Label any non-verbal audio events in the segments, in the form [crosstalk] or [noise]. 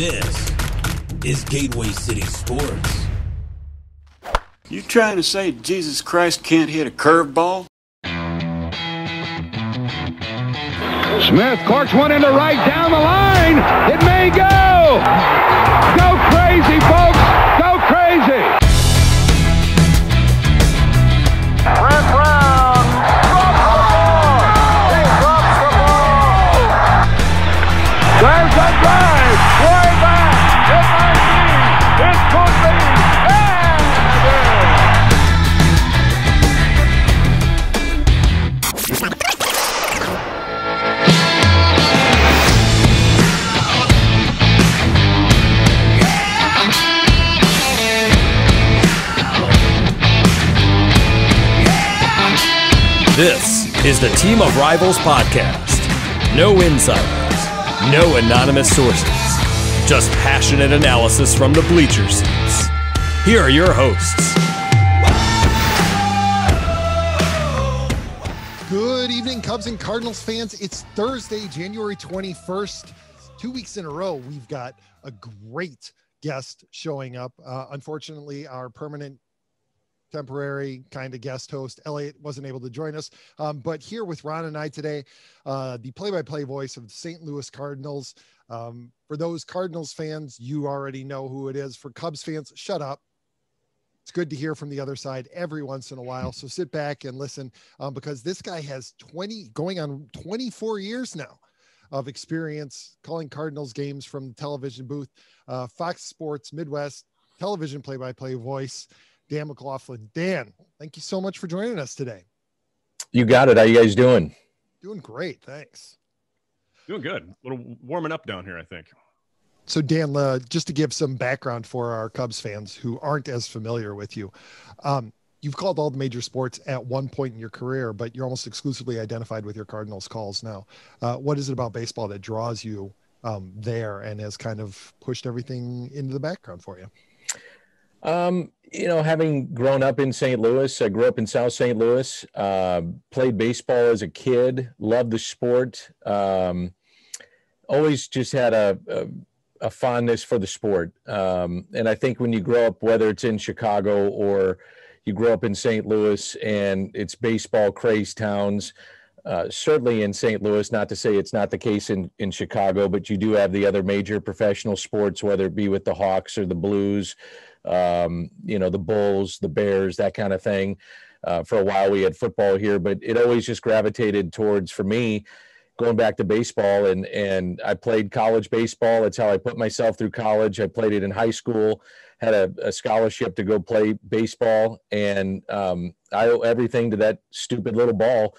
This is Gateway City Sports. You trying to say Jesus Christ can't hit a curveball? Smith corks one into right down the line. It may go. Go is the Team of Rivals podcast. No insiders, no anonymous sources, just passionate analysis from the bleacher seats. Here are your hosts. Good evening, Cubs and Cardinals fans. It's Thursday, January 21st. Two weeks in a row, we've got a great guest showing up. Uh, unfortunately, our permanent temporary kind of guest host. Elliot wasn't able to join us. Um, but here with Ron and I today, uh, the play by play voice of the St. Louis Cardinals. Um, for those Cardinals fans, you already know who it is. For Cubs fans, shut up. It's good to hear from the other side every once in a while. So sit back and listen um, because this guy has 20 going on 24 years now of experience calling Cardinals games from the television booth, uh, Fox Sports Midwest television play by play voice. Dan McLaughlin. Dan, thank you so much for joining us today. You got it. How you guys doing? Doing great. Thanks. Doing good. A little warming up down here, I think. So, Dan, uh, just to give some background for our Cubs fans who aren't as familiar with you, um, you've called all the major sports at one point in your career, but you're almost exclusively identified with your Cardinals calls now. Uh, what is it about baseball that draws you um, there and has kind of pushed everything into the background for you? Um, you know, having grown up in St. Louis, I grew up in South St. Louis, uh, played baseball as a kid, loved the sport. Um, always just had a, a, a fondness for the sport. Um, and I think when you grow up, whether it's in Chicago or you grow up in St. Louis and it's baseball crazed towns, uh, certainly in St. Louis, not to say it's not the case in, in Chicago, but you do have the other major professional sports, whether it be with the Hawks or the Blues, um, you know, the Bulls, the Bears, that kind of thing. Uh, for a while, we had football here, but it always just gravitated towards, for me, going back to baseball. And and I played college baseball. That's how I put myself through college. I played it in high school, had a, a scholarship to go play baseball, and um, I owe everything to that stupid little ball.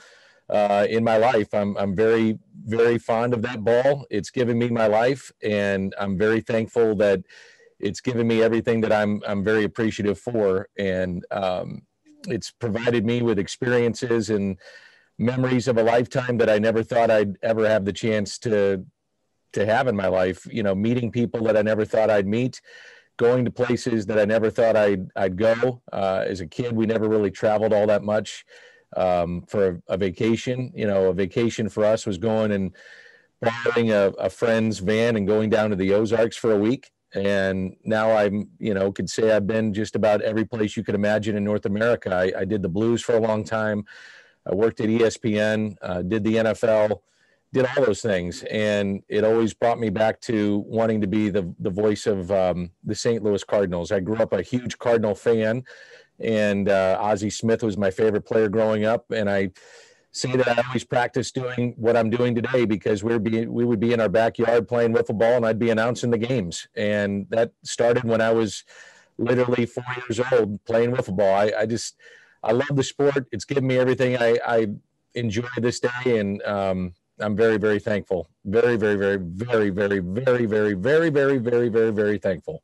Uh, in my life. I'm, I'm very, very fond of that ball. It's given me my life, and I'm very thankful that it's given me everything that I'm, I'm very appreciative for. And um, it's provided me with experiences and memories of a lifetime that I never thought I'd ever have the chance to, to have in my life. You know, meeting people that I never thought I'd meet, going to places that I never thought I'd, I'd go. Uh, as a kid, we never really traveled all that much um, for a, a, vacation. You know, a vacation for us was going and borrowing a, a, friend's van and going down to the Ozarks for a week. And now I'm, you know, could say I've been just about every place you could imagine in North America. I, I did the Blues for a long time. I worked at ESPN, uh, did the NFL, did all those things, and it always brought me back to wanting to be the the voice of um, the St. Louis Cardinals. I grew up a huge Cardinal fan and uh, Ozzie Smith was my favorite player growing up. And I say that I always practice doing what I'm doing today because we're be, we would be in our backyard playing wiffle ball and I'd be announcing the games. And that started when I was literally four years old playing wiffle ball. I, I just, I love the sport. It's given me everything I, I enjoy this day. And um, I'm very, very thankful. Very, very, very, very, very, very, very, very, very, very, very, very thankful.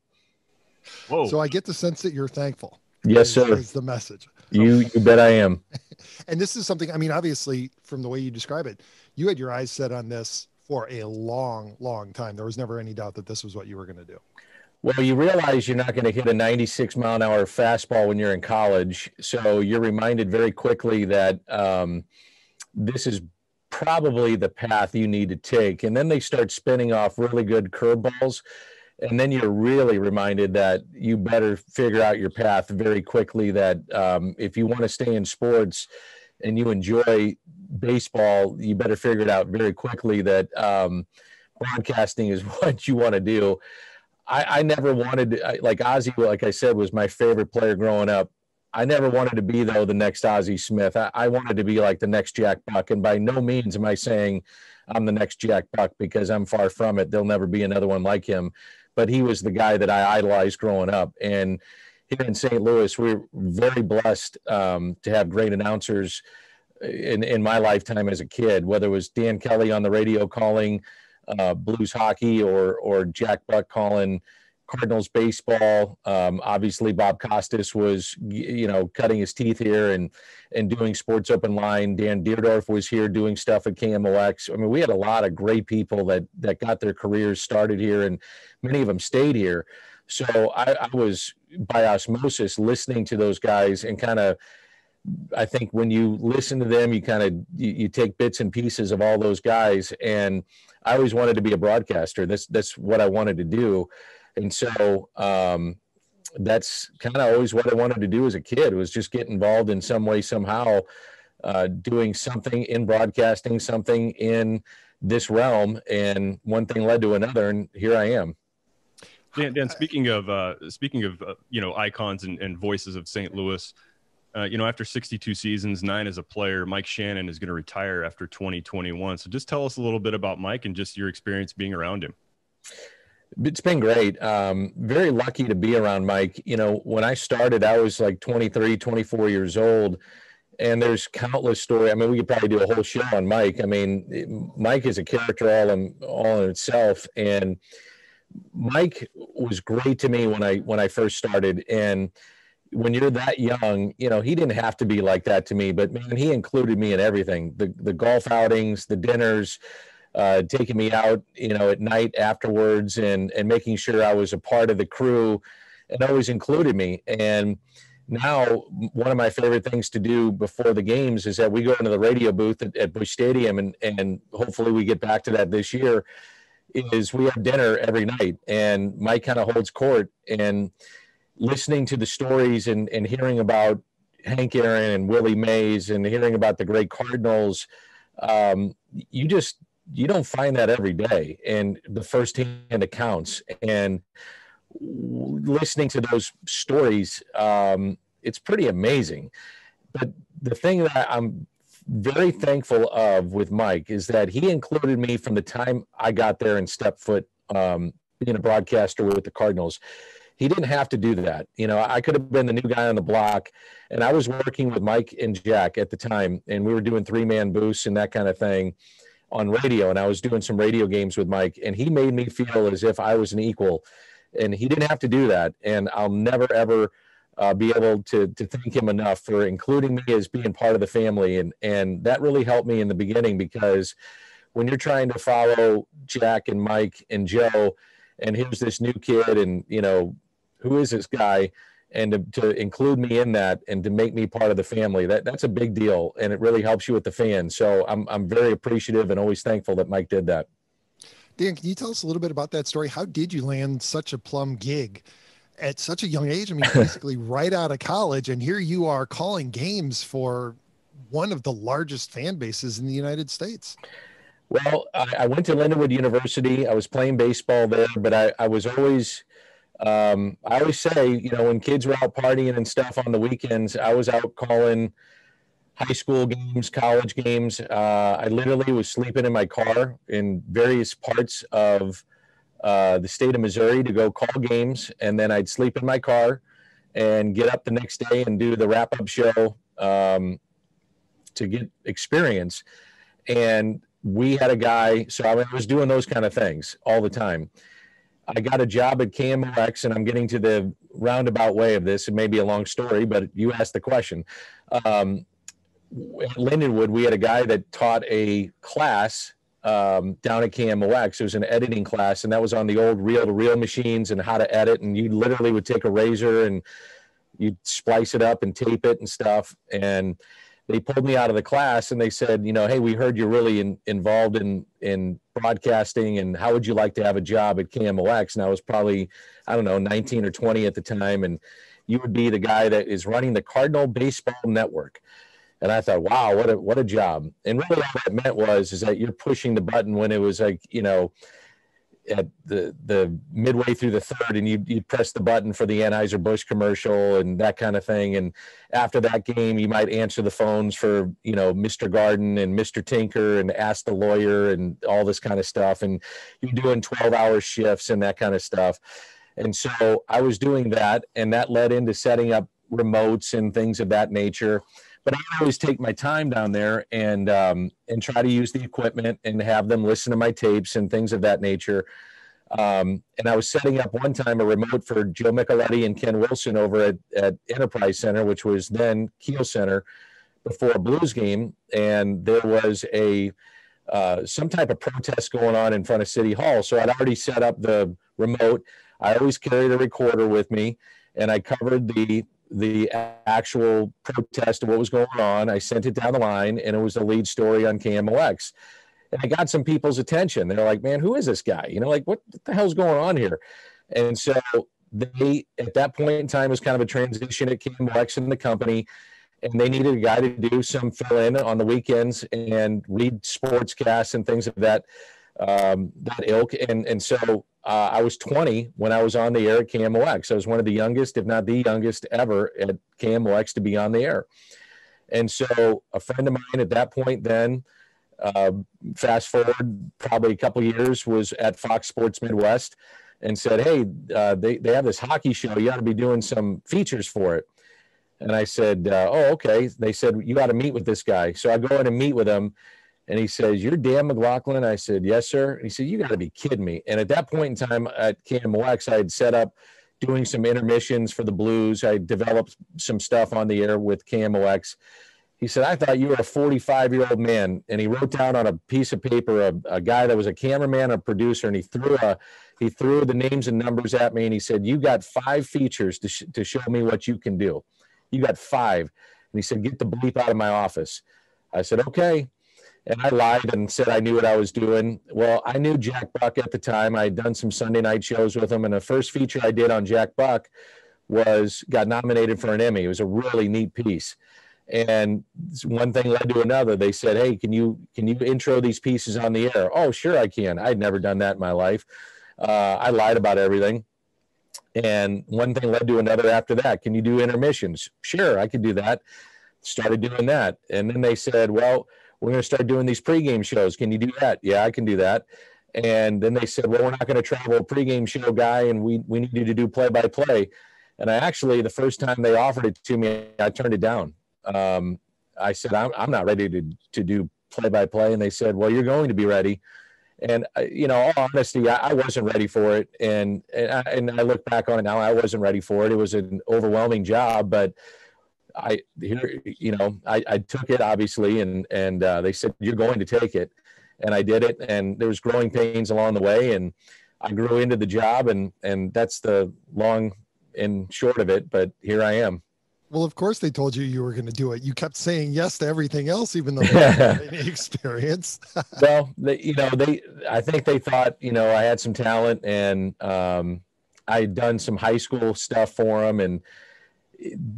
Whoa. So I get the sense that you're thankful. Yes, is- sir. Is the message. You, you bet I am. [laughs] And this is something, I mean, obviously, from the way you describe it, you had your eyes set on this for a long, long time. There was never any doubt that this was what you were going to do. Well, you realize you're not going to hit a 96 mile an hour fastball when you're in college. So you're reminded very quickly that um, this is probably the path you need to take. And then they start spinning off really good curveballs. And then you're really reminded that you better figure out your path very quickly. That um, if you want to stay in sports and you enjoy baseball, you better figure it out very quickly that um, broadcasting is [laughs] what you want to do. I, I never wanted, like ozzy like I said, was my favorite player growing up. I never wanted to be though the next Ozzy Smith. I, I, wanted to be like the next Jack Buck, and by no means am I saying I'm the next Jack Buck because I'm far from it. There'll never be another one like him. But he was the guy that I idolized growing up, and here in St. Louis, we're very blessed um, to have great announcers in in my lifetime as a kid. Whether it was Dan Kelly on the radio calling uh, Blues hockey or or Jack Buck calling Cardinals baseball. Um, obviously, Bob Costas was, you know, cutting his teeth here and and doing Sports Open Line. Dan Dierdorf was here doing stuff at KMOX. I mean, we had a lot of great people that that got their careers started here, and many of them stayed here. So I, I was by osmosis listening to those guys and kind of. I think when you listen to them, you kind of you, you take bits and pieces of all those guys, and I always wanted to be a broadcaster. That's that's what I wanted to do and so um, that's kind of always what I wanted to do as a kid was just get involved in some way somehow, uh, doing something in broadcasting, something in this realm, and one thing led to another, and here I am. Dan, Dan speaking of uh, speaking of uh, you know icons and, and voices of St. Louis, uh, you know after 62 seasons, nine as a player, Mike Shannon is going to retire after 2021. So just tell us a little bit about Mike and just your experience being around him. It's been great. Um, very lucky to be around Mike. You know, when I started, I was like 23, 24 years old. And there's countless stories. I mean, we could probably do a whole show on Mike. I mean, Mike is a character all in all in itself. And Mike was great to me when I when I first started. And when you're that young, you know, he didn't have to be like that to me, but man, he included me in everything. The the golf outings, the dinners, uh, taking me out, you know, at night afterwards and and making sure I was a part of the crew, and always included me. And now one of my favorite things to do before the games is that we go into the radio booth at, at Busch Stadium, and and hopefully we get back to that this year. Is we have dinner every night, and Mike kind of holds court and listening to the stories and, and hearing about Hank Aaron and Willie Mays and hearing about the great Cardinals, um, you just you don't find that every day and the firsthand accounts. And listening to those stories um, it's pretty amazing. But the thing that i'm very thankful of with mike is that he included me from the time i got there and stepped foot um, being a broadcaster with the cardinals. He didn't have to do that. You know i could have been the new guy on the block and i was working with mike and jack at the time and we were doing three man boosts and that kind of thing on radio and I was doing some radio games with Mike and he made me feel as if I was an equal and he didn't have to do that and I'll never ever uh, be able to to thank him enough for including me as being part of the family and and that really helped me in the beginning because when you're trying to follow Jack and Mike and Joe and here's this new kid and you know who is this guy and to, to, include me in that and to make me part of the family that that's a big deal and it really helps you with the fans. So i'm, I'm very appreciative and always thankful that mike did that. Dan can you tell us a little bit about that story? How did you land such a plum gig at such a young age? I mean [laughs] basically right out of college and here you are calling games for one of the largest fan bases in the united states. Well i, I went to lindenwood university. I was playing baseball there but I, I was always um, I always say, you know, when kids were out partying and stuff on the weekends, I was out calling high school games, college games. Uh, I literally was sleeping in my car in various parts of uh, the state of Missouri to go call games, and then I'd sleep in my car and get up the next day and do the wrap up show um, to get experience. And we had a guy, so I was doing those kind of things all the time. I got a job at KMOX, and I'm getting to the roundabout way of this. It may be a long story, but you asked the question. Um, at Lindenwood, we had a guy that taught a class um, down at KMOX. It was an editing class, and that was on the old reel-to-reel machines and how to edit. And you literally would take a razor and you'd splice it up and tape it and stuff. And they pulled me out of the class and they said, you know, hey, we heard you're really in, involved in in broadcasting, and how would you like to have a job at KMOX? And I was probably, I don't know, 19 or 20 at the time, and you would be the guy that is running the Cardinal Baseball Network. And I thought, wow, what a what a job! And really, all that meant was is that you're pushing the button when it was like, you know, at the the midway through the third, and you you press the button for the Anheuser Busch commercial and that kind of thing. And after that game, you might answer the phones for you know Mr. Garden and Mr. Tinker and ask the lawyer and all this kind of stuff. And you're doing 12 hour shifts and that kind of stuff. And so I was doing that, and that led into setting up remotes and things of that nature but I always take my time down there and um, and try to use the equipment and have them listen to my tapes and things of that nature. Um, and I was setting up one time a remote for Joe Micheletti and Ken Wilson over at, at Enterprise Center, which was then Kiel Center, before a Blues game, and there was a uh, some type of protest going on in front of City Hall. So I'd already set up the remote. I always carried a recorder with me, and I covered the the actual protest of what was going on. I sent it down the line, and it was a lead story on KMOX. And I got some people's attention. They're like, "Man, who is this guy? You know, like what the hell's going on here?" And so they, at that point in time, was kind of a transition at KMOX in the company, and they needed a guy to do some fill in on the weekends and read sportscasts and things of that um, that ilk. And and so uh, I was 20 when I was on the air at KMOX. I was one of the youngest, if not the youngest ever at KMOX to be on the air. And so a friend of mine at that point then, uh, fast forward probably a couple years, was at Fox Sports Midwest and said, Hey, uh, they, they have this hockey show. You ought to be doing some features for it. And I said, uh, Oh, okay. They said, You got to meet with this guy. So I go in and meet with him and he says, You're Dan McLaughlin? I said, Yes, sir. And he said, You got to be kidding me. And at that point in time at KMOX, I had set up doing some intermissions for the Blues. I developed some stuff on the air with KMOX. He said, I thought you were a 45 year old man. And he wrote down on a piece of paper a, a guy that was a cameraman, a producer, and he threw a he threw the names and numbers at me and he said, You got five features to, sh- to show me what you can do. You got five. And he said, Get the bleep out of my office. I said, Okay and I lied and said I knew what I was doing. Well, I knew Jack Buck at the time. I had done some Sunday night shows with him, and the first feature I did on Jack Buck was got nominated for an Emmy. It was a really neat piece. And one thing led to another. They said, "Hey, can you can you intro these pieces on the air?" Oh, sure, I can. I'd never done that in my life. Uh, I lied about everything. And one thing led to another after that. Can you do intermissions? Sure, I could do that. Started doing that. And then they said, well, we're going to start doing these pregame shows. Can you do that? Yeah, I can do that. And then they said, well, we're not going to travel pregame show guy, and we we need you to do play by play. And I actually, the first time they offered it to me, I turned it down. Um, I said, I'm, I'm not ready to to do play by play, and they said, well, you're going to be ready. And uh, you know, all honesty, I, I wasn't ready for it, and and I, and I look back on it now, I wasn't ready for it. It was an overwhelming job, but I here, you know, I, I took it obviously, and and uh, they said you're going to take it, and I did it, and there was growing pains along the way, and I grew into the job, and and that's the long and short of it. But here I am. Well, of course they told you you were going to do it. You kept saying yes to everything else, even though [laughs] you had any experience. [laughs] well, they, you know, they, I think they thought, you know, I had some talent and um, I had done some high school stuff for them, and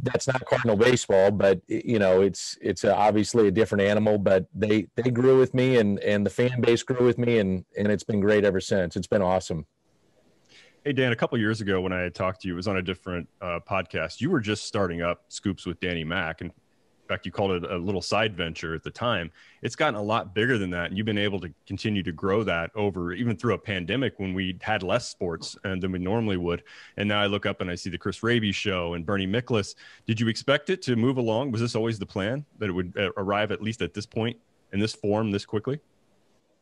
that's not Cardinal baseball, but you know, it's it's a, obviously a different animal. But they they grew with me, and and the fan base grew with me, and and it's been great ever since. It's been awesome. Hey Dan, a couple years ago when I talked to you, it was on a different uh, podcast. You were just starting up Scoops with Danny Mac, and fact, you called it a little side venture at the time. It's gotten a lot bigger than that, and you've been able to continue to grow that over even through a pandemic when we had less sports and than we normally would. And now I look up and I see the Chris Raby show and Bernie Miklasz. Did you expect it to move along? Was this always the plan that it would uh, arrive at least at this point in this form this quickly?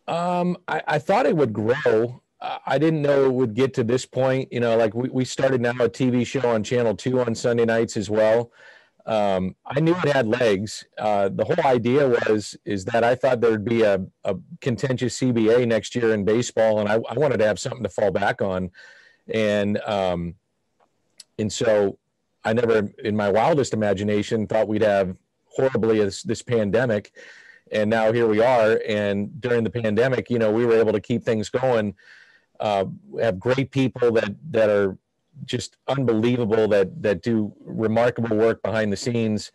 Um, I, I thought it would grow. I didn't know it would get to this point. You know, like we, we started now a TV show on Channel 2 on Sunday nights as well um, I knew it had legs. Uh, the whole idea was is that I thought there'd be a, a contentious CBA next year in baseball, and I, I, wanted to have something to fall back on, and um, and so I never, in my wildest imagination, thought we'd have horribly this, this pandemic. And now here we are. And during the pandemic, you know, we were able to keep things going. Uh, have great people that that are just unbelievable that that do remarkable work behind the scenes.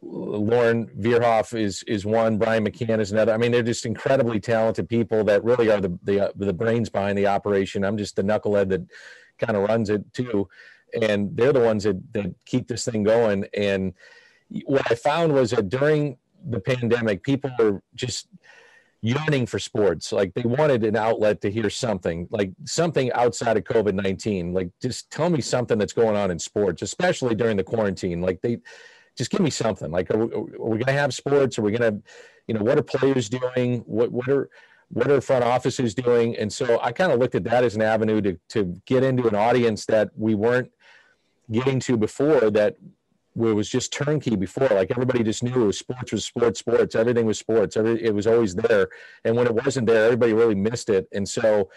Lauren Veerhoff is is one. Brian McCann is another. I mean, they're just incredibly talented people that really are the the, uh, the brains behind the operation. I'm just the knucklehead that kind of runs it too, and they're the ones that that keep this thing going. And what I found was that during the pandemic, people were just yearning for sports. Like they wanted an outlet to hear something, like something outside of COVID 19. Like just tell me something that's going on in sports, especially during the quarantine. Like they just give me something. Like, are we, we going to have sports? Are we going to, you know, what are players doing? What, what are, what are front offices doing? And so I kind of looked at that as an avenue to, to get into an audience that we weren't getting to before that where it was just turnkey before. Like everybody just knew it was sports was sports, sports. Everything was sports. Every, it was always there. And when it wasn't there, everybody really missed it. And so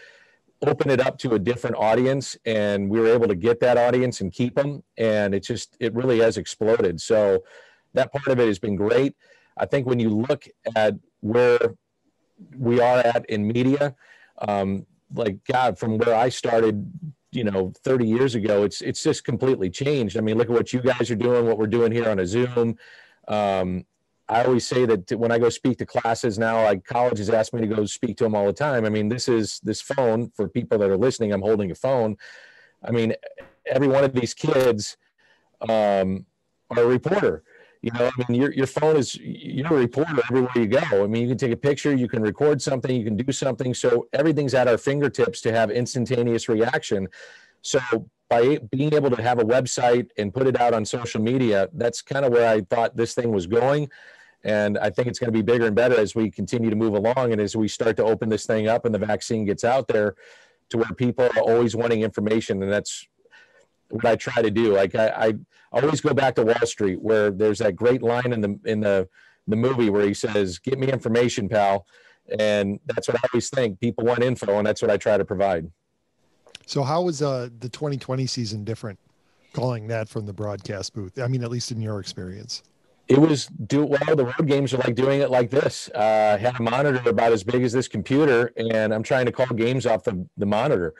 open it up to a different audience and we were able to get that audience and keep them. And it just, it really has exploded. So that part of it has been great. I think when you look at where we are at in media, um, like God, from where I started you know 30 years ago it's it's just completely changed. I mean look at what you guys are doing what we're doing here on a zoom. Um, i always say that when i go speak to classes now like colleges ask me to go speak to them all the time. I mean this is this phone for people that are listening i'm holding a phone. I mean every one of these kids um, are a reporter you know, I mean, your, your phone is, you're a reporter everywhere you go. I mean, you can take a picture, you can record something, you can do something. So everything's at our fingertips to have instantaneous reaction. So by being able to have a website and put it out on social media, that's kind of where I thought this thing was going. And I think it's going to be bigger and better as we continue to move along and as we start to open this thing up and the vaccine gets out there to where people are always wanting information. And that's what I try to do. Like I, I always go back to Wall Street where there's that great line in the in the the movie where he says, "Get me information, pal," and that's what I always think. People want info, and that's what I try to provide. So, how was uh, the 2020 season different? Calling that from the broadcast booth. I mean, at least in your experience. It was do well. The road games are like doing it like this. Uh, had a monitor about as big as this computer, and I'm trying to call games off the, the monitor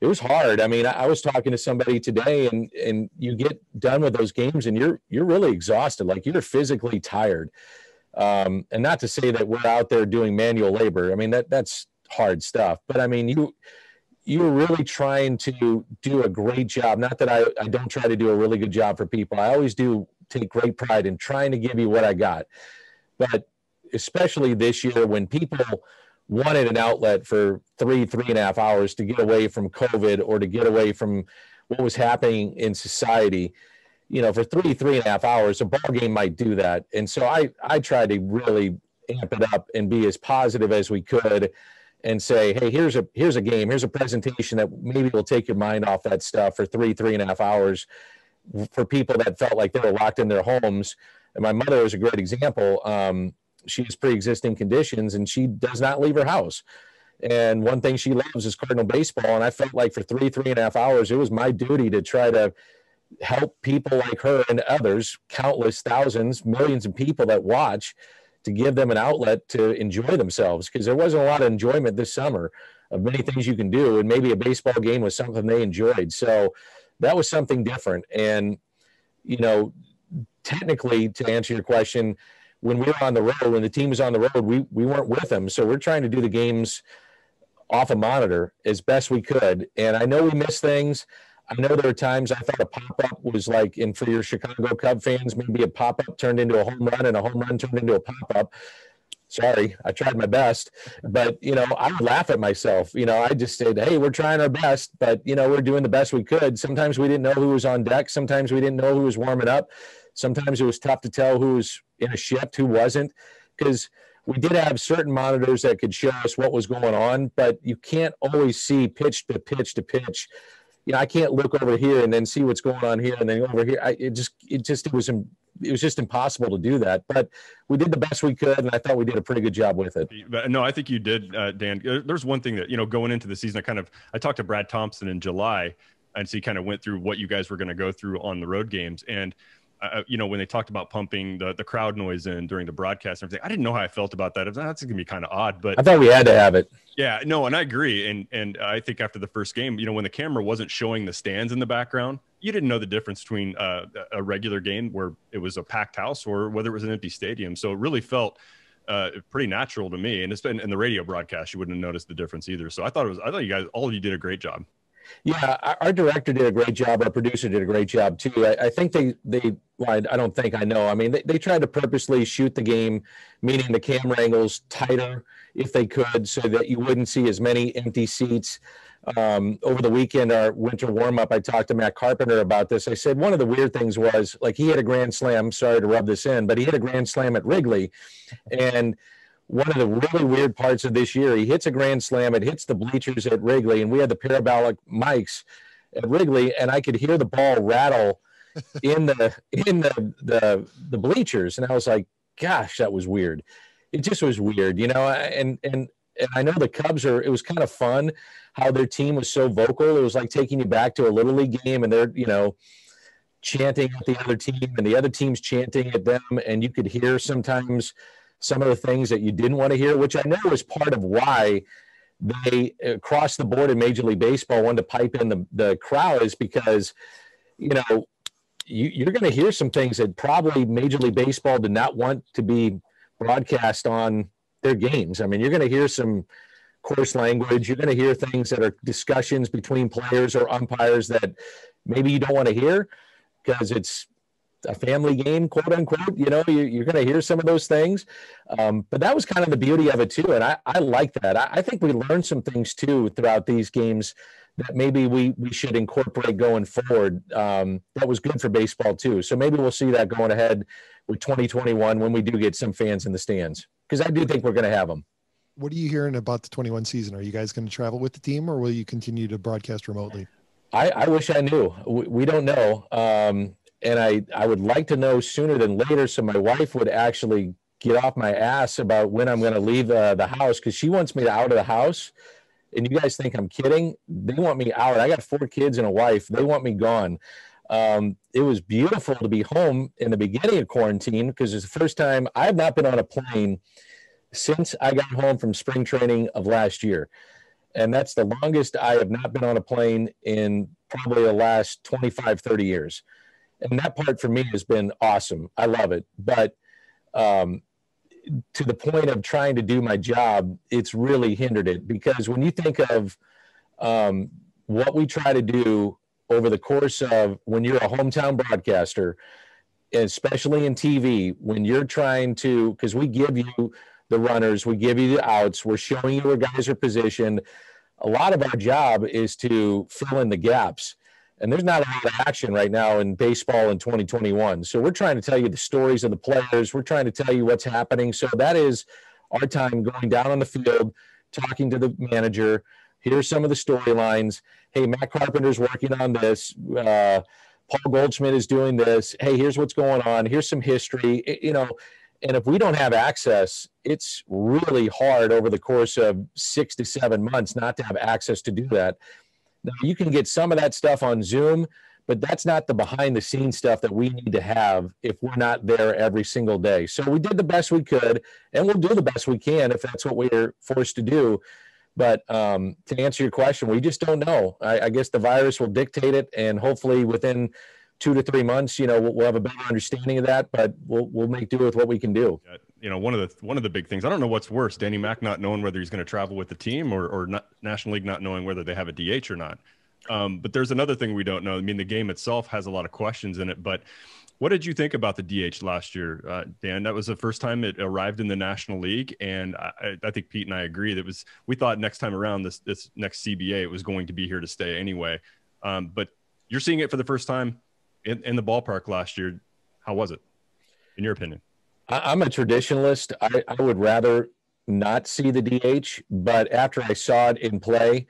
it was hard. I mean, I, I, was talking to somebody today, and and you get done with those games, and you're you're really exhausted. Like you're physically tired. Um, and not to say that we're out there doing manual labor. I mean that that's hard stuff. But I mean you you're really trying to do a great job. Not that I, I don't try to do a really good job for people. I always do take great pride in trying to give you what I got. But especially this year when people wanted an outlet for three, three and a half hours to get away from COVID or to get away from what was happening in society. You know, for three, three and a half hours, a ball game might do that. And so I, I tried to really amp it up and be as positive as we could and say, hey, here's a here's a game, here's a presentation that maybe will take your mind off that stuff for three, three and a half hours for people that felt like they were locked in their homes. And my mother is a great example. Um, she has pre-existing conditions and she does not leave her house. And one thing she loves is cardinal baseball. And i felt like for three three and a half hours it was my duty to try to help people like her and others countless thousands millions of people that watch to give them an outlet to enjoy themselves. Because there wasn't a lot of enjoyment this summer of many things you can do. And maybe a baseball game was something they enjoyed. So that was something different. And you know technically to answer your question when we were on the road, when the team was on the road, we we weren't with them. So we're trying to do the games off a monitor as best we could. And I know we missed things. I know there are times I thought a pop up was like, and for your Chicago Cub fans, maybe a pop up turned into a home run and a home run turned into a pop up. Sorry, I tried my best, but you know, I would laugh at myself. You know, I just said, "Hey, we're trying our best, but you know, we're doing the best we could." Sometimes we didn't know who was on deck. Sometimes we didn't know who was warming up. Sometimes it was tough to tell who was in a shift, who wasn't, because we did have certain monitors that could show us what was going on, but you can't always see pitch to pitch to pitch. You know, I can't look over here and then see what's going on here and then over here. I, it just, it just, it was, it was just impossible to do that. But we did the best we could, and I thought we did a pretty good job with it. No, I think you did, uh, Dan. There's one thing that you know going into the season. I kind of I talked to Brad Thompson in July, and so he kind of went through what you guys were going to go through on the road games, and uh, you know, when they talked about pumping the, the crowd noise in during the broadcast and everything, I didn't know how I felt about that. That's going to be kind of odd, but I thought we had to have it. Yeah, no, and I agree. And and I think after the first game, you know, when the camera wasn't showing the stands in the background, you didn't know the difference between uh, a regular game where it was a packed house or whether it was an empty stadium. So it really felt uh, pretty natural to me. And it's been in the radio broadcast, you wouldn't have noticed the difference either. So I thought it was. I thought you guys, all of you, did a great job. Yeah, our director did a great job. Our producer did a great job too. I, I think they they well, I, don't think I know. I mean, they, they tried to purposely shoot the game, meaning the camera angles tighter if they could, so that you wouldn't see as many empty seats. Um, over the weekend, our winter warm up, I talked to Matt Carpenter about this. I said one of the weird things was like he had a grand slam. Sorry to rub this in, but he hit a grand slam at Wrigley, and one of the really weird parts of this year. He hits a grand slam. It hits the bleachers at Wrigley, and we had the parabolic mics at Wrigley, and I could hear the ball rattle [laughs] in the in the the the bleachers, and I was like, "Gosh, that was weird." It just was weird, you know. And and and I know the Cubs are. It was kind of fun how their team was so vocal. It was like taking you back to a little league game, and they're you know chanting at the other team, and the other team's chanting at them, and you could hear sometimes some of the things that you didn't want to hear, which I know is part of why they across the board in Major League Baseball wanted to pipe in the, the crowd is because, you know, you, are going to hear some things that probably Major League Baseball did not want to be broadcast on their games. I mean, you're going to hear some coarse language. You're going to hear things that are discussions between players or umpires that maybe you don't want to hear because it's a family game, quote unquote. You know, you, are going to hear some of those things. Um, but that was kind of the beauty of it, too. And I, I like that. I, I, think we learned some things, too, throughout these games that maybe we, we should incorporate going forward. Um, that was good for baseball, too. So maybe we'll see that going ahead with 2021 when we do get some fans in the stands, because I do think we're going to have them. What are you hearing about the 21 season? Are you guys going to travel with the team or will you continue to broadcast remotely? I, I wish I knew. We, we don't know. Um, and I, I would like to know sooner than later so my wife would actually get off my ass about when I'm going to leave uh, the house because she wants me out of the house. And you guys think I'm kidding? They want me out. I got four kids and a wife. They want me gone. Um, it was beautiful to be home in the beginning of quarantine because it's the first time I've not been on a plane since I got home from spring training of last year. And that's the longest I have not been on a plane in probably the last 25, 30 years and that part for me has been awesome. I love it, but um, to the point of trying to do my job, it's really hindered it because when you think of um, what we try to do over the course of when you're a hometown broadcaster, especially in TV, when you're trying to, because we give you the runners, we give you the outs, we're showing you where guys are positioned. A lot of our job is to fill in the gaps and there's not a lot of action right now in baseball in 2021. So we're trying to tell you the stories of the players. We're trying to tell you what's happening. So that is our time going down on the field, talking to the manager. Here's some of the storylines. Hey, Matt Carpenter's working on this. Uh, Paul Goldschmidt is doing this. Hey, here's what's going on. Here's some history. It, you know, and if we don't have access, it's really hard over the course of six to seven months not to have access to do that. Now, you can get some of that stuff on Zoom, but that's not the behind the scenes stuff that we need to have if we're not there every single day. So we did the best we could, and we'll do the best we can if that's what we're forced to do. But um, to answer your question, we just don't know. I, I, guess the virus will dictate it, and hopefully within two to three months, you know, we'll, we'll have a better understanding of that. But we'll we'll make do with what we can do you know one of the one of the big things. I don't know what's worse, Danny Mac not knowing whether he's going to travel with the team or or not, National League not knowing whether they have a DH or not. Um, but there's another thing we don't know. I mean, the game itself has a lot of questions in it. But what did you think about the DH last year, uh, Dan? That was the first time it arrived in the National League, and I, I think Pete and I agree that was we thought next time around this this next CBA it was going to be here to stay anyway. Um, but you're seeing it for the first time in, in the ballpark last year. How was it, in your opinion? I'm a traditionalist. I, I, would rather not see the DH, but after I saw it in play,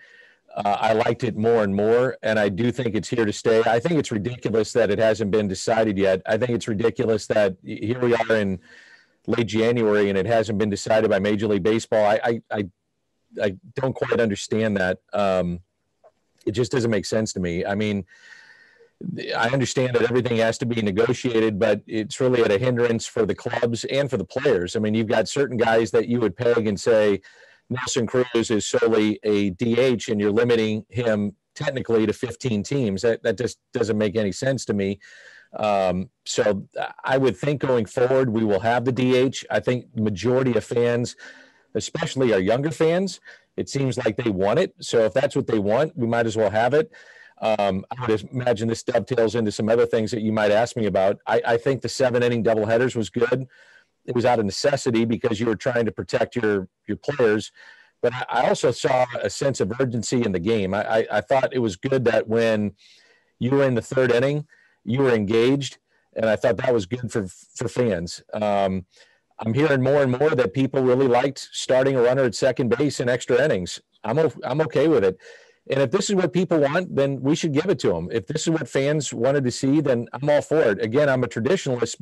uh, I liked it more and more. And I do think it's here to stay. I think it's ridiculous that it hasn't been decided yet. I think it's ridiculous that here we are in late January and it hasn't been decided by Major League Baseball. I, I, I, I don't quite understand that. Um, it just doesn't make sense to me. I mean, I understand that everything has to be negotiated, but it's really at a hindrance for the clubs and for the players. I mean, you've got certain guys that you would peg and say Nelson Cruz is solely a DH, and you're limiting him technically to 15 teams. That that just doesn't make any sense to me. Um, so I would think going forward we will have the DH. I think the majority of fans, especially our younger fans, it seems like they want it. So if that's what they want, we might as well have it. Um, I would imagine this dovetails into some other things that you might ask me about. I, I think the seven inning doubleheaders was good. It was out of necessity because you were trying to protect your your players. But I, also saw a sense of urgency in the game. I, I, I thought it was good that when you were in the third inning, you were engaged, and I thought that was good for for fans. Um, I'm hearing more and more that people really liked starting a runner at second base in extra innings. I'm I'm okay with it. And if this is what people want, then we should give it to them. If this is what fans wanted to see, then I'm all for it. Again, I'm a traditionalist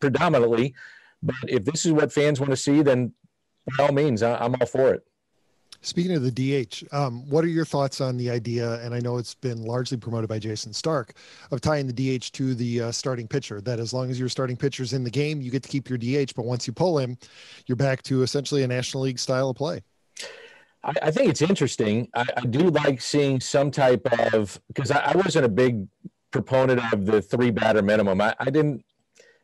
predominantly, but if this is what fans want to see, then by all means, I'm all for it. Speaking of the DH, um, what are your thoughts on the idea? And I know it's been largely promoted by Jayson Stark of tying the DH to the uh, starting pitcher. That as long as your starting pitcher's in the game, you get to keep your DH. But once you pull him, you're back to essentially a National League style of play. I, I think it's interesting. I, I, do like seeing some type of because I, I, wasn't a big proponent of the three batter minimum. I, didn't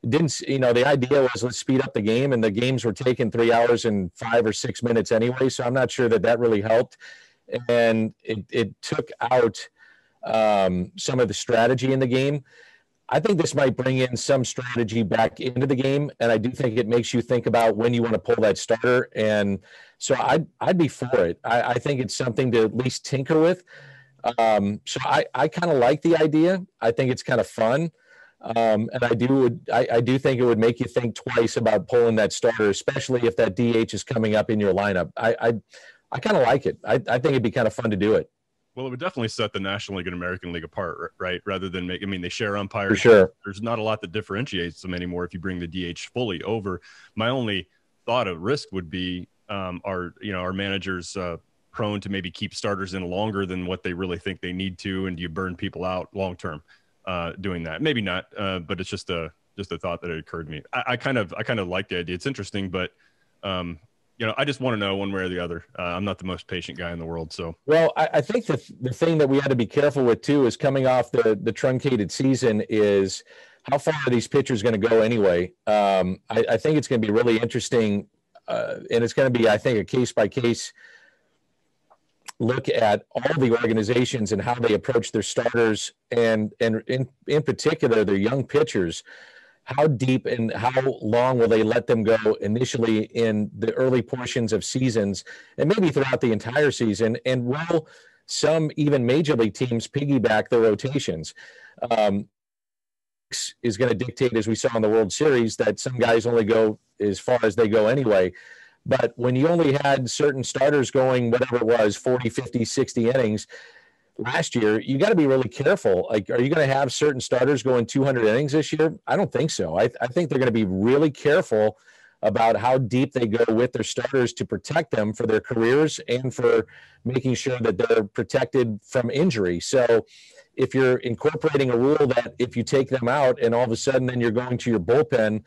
didn't you know the idea was let's speed up the game and the games were taking three hours and five or six minutes anyway so i'm not sure that that really helped and it, it took out um, some of the strategy in the game i think this might bring in some strategy back into the game and i do think it makes you think about when you want to pull that starter and so i'd, I'd be for it I, I think it's something to at least tinker with um, so i, I kind of like the idea i think it's kind of fun um, and I do, would I, I, do think it would make you think twice about pulling that starter, especially if that DH is coming up in your lineup. I, I, I kind of like it. I, I think it'd be kind of fun to do it. Well, it would definitely set the National League and American League apart, right? Rather than make, I mean, they share umpires. For sure. There's not a lot that differentiates them anymore if you bring the DH fully over. My only thought of risk would be um, our, you know, our managers uh, prone to maybe keep starters in longer than what they really think they need to, and do you burn people out long term? uh, doing that. Maybe not, uh, but it's just a just a thought that occurred to me. I, I kind of I kind of like the idea. It's interesting, but um, you know, I just want to know one way or the other. Uh, I'm not the most patient guy in the world, so. Well, I, I think the the thing that we had to be careful with too is coming off the the truncated season is how far are these pitchers going to go anyway? Um, I, I, think it's going to be really interesting, uh, and it's going to be, I think, a case by case look at all the organizations and how they approach their starters and and in, in particular their young pitchers how deep and how long will they let them go initially in the early portions of seasons and maybe throughout the entire season? And will some even major league teams piggyback the rotations? Um, is going to dictate as we saw in the world series that some guys only go as far as they go anyway. But when you only had certain starters going, whatever it was, 40, 50, 60 innings last year, you got to be really careful. Like, are you going to have certain starters going 200 innings this year? I don't think so. I, I think they're going to be really careful about how deep they go with their starters to protect them for their careers and for making sure that they're protected from injury. So, if you're incorporating a rule that if you take them out and all of a sudden then you're going to your bullpen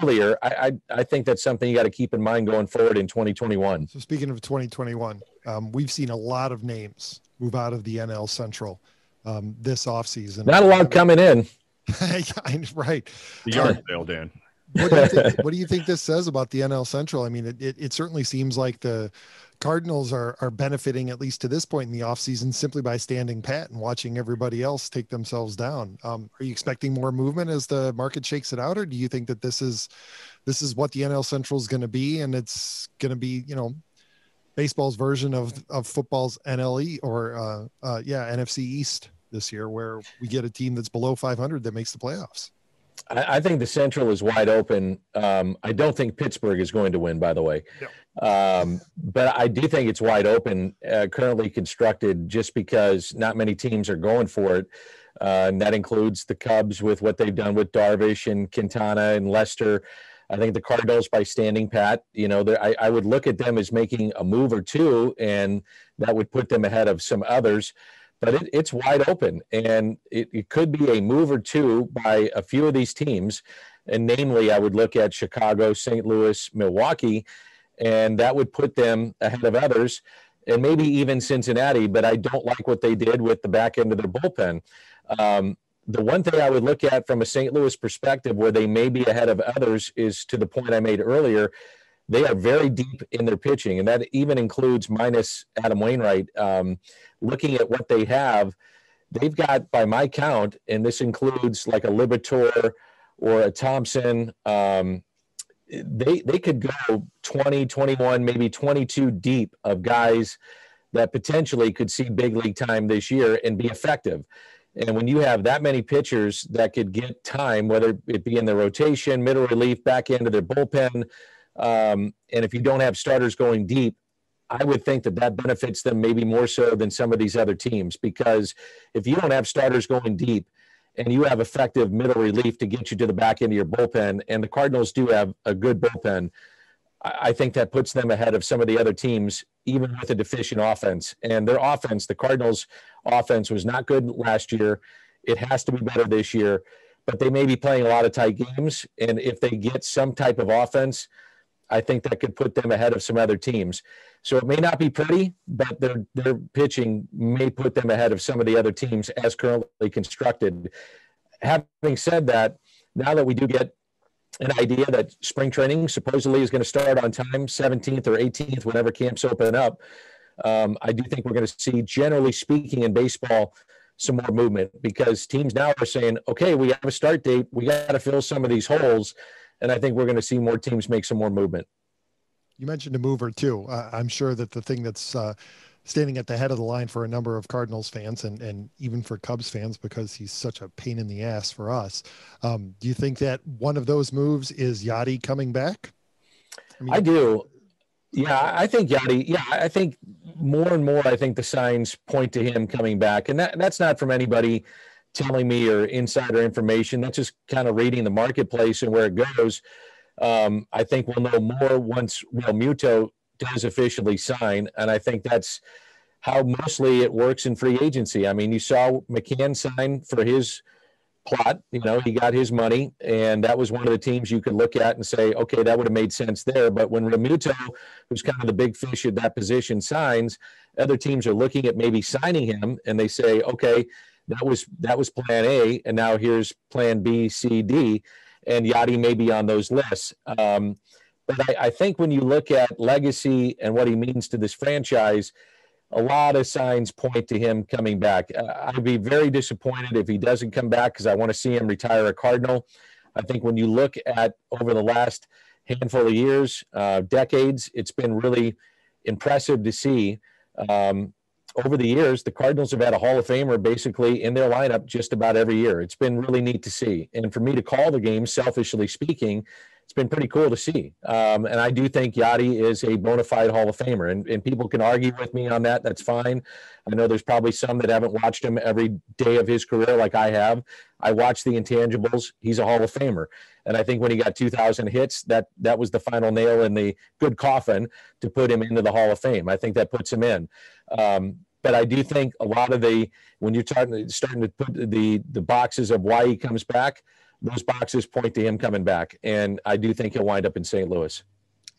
earlier, I, I, I think that's something you got to keep in mind going forward in 2021. So speaking of 2021, um, we've seen a lot of names move out of the NL Central um, this offseason. Not a lot coming in. [laughs] right. The yard sale, Dan. What do, you think, [laughs] what do you think this says about the NL Central? I mean, it, it, it certainly seems like the Cardinals are are benefiting at least to this point in the offseason simply by standing pat and watching everybody else take themselves down. Um, are you expecting more movement as the market shakes it out, or do you think that this is this is what the NL Central is going to be, and it's going to be you know baseball's version of of football's NLE or uh, uh, yeah NFC East this year, where we get a team that's below 500 that makes the playoffs. I, I think the Central is wide open. Um, I don't think Pittsburgh is going to win, by the way. Um, but I do think it's wide open, uh, currently constructed, just because not many teams are going for it. Uh, and that includes the Cubs with what they've done with Darvish and Quintana and Lester. I think the Cardinals by standing pat, you know, I, I would look at them as making a move or two, and that would put them ahead of some others. but it, it's wide open, and it, it could be a move or two by a few of these teams. And namely, I would look at Chicago, St. Louis, Milwaukee, and that would put them ahead of others, and maybe even Cincinnati. But I don't like what they did with the back end of their bullpen. Um, the one thing I would look at from a St. Louis perspective, where they may be ahead of others, is to the point I made earlier. They are very deep in their pitching, and that even includes minus Adam Wainwright. Um, looking at what they have, they've got, by my count, and this includes like a Liberatore or a Thompson. Um, they they could go 20, 21, maybe 22 deep of guys that potentially could see big league time this year and be effective. And when you have that many pitchers that could get time, whether it be in the rotation, middle relief, back end of their bullpen, um, and if you don't have starters going deep, I would think that that benefits them maybe more so than some of these other teams. Because if you don't have starters going deep and you have effective middle relief to get you to the back end of your bullpen, and the Cardinals do have a good bullpen, I think that puts them ahead of some of the other teams, even with a deficient offense. And their offense, the Cardinals' offense, was not good last year. It has to be better this year, but they may be playing a lot of tight games. And if they get some type of offense, I think that could put them ahead of some other teams. So it may not be pretty, but their their pitching may put them ahead of some of the other teams as currently constructed. Having said that, now that we do get an idea that spring training supposedly is going to start on time, 17th or 18th, whenever camps open up. Um, I do think we're going to see, generally speaking, in baseball, some more movement because teams now are saying, okay, we have a start date. We got to fill some of these holes. And I think we're going to see more teams make some more movement. You mentioned a mover, too. Uh, I'm sure that the thing that's uh, standing at the head of the line for a number of Cardinals fans and, and even for Cubs fans because he's such a pain in the ass for us. Um, do you think that one of those moves is Yadi coming back? I, mean, I do. Yeah, I think Yadi. Yeah, I think more and more. I think the signs point to him coming back, and that that's not from anybody telling me or insider information. That's just kind of reading the marketplace and where it goes. Um, I think we'll know more once Realmuto does officially sign. And I think that's how mostly it works in free agency. I mean, you saw McCann sign for his plot. You know, he got his money, and that was one of the teams you could look at and say, okay, that would have made sense there. But when Realmuto, who's kind of the big fish at that position, signs, other teams are looking at maybe signing him, and they say, okay, that was that was Plan A, and now here's Plan B, C, D, and Yadi may be on those lists. Um, but I, I, think when you look at legacy and what he means to this franchise, a lot of signs point to him coming back. Uh, I'd be very disappointed if he doesn't come back because I want to see him retire a Cardinal. I think when you look at over the last handful of years, uh, decades, it's been really impressive to see. Um, over the years, the Cardinals have had a Hall of Famer basically in their lineup just about every year. It's been really neat to see. And for me to call the game, selfishly speaking, it's been pretty cool to see. Um, and I do think Yadi is a bona fide Hall of Famer. And, and people can argue with me on that. That's fine. I know there's probably some that haven't watched him every day of his career like I have. I watched the intangibles. He's a Hall of Famer. And I think when he got 2,000 hits, that that was the final nail in the good coffin to put him into the Hall of Fame. I think that puts him in. Um, but I do think a lot of the when you're starting starting to put the the boxes of why he comes back, those boxes point to him coming back, and I do think he'll wind up in St. Louis.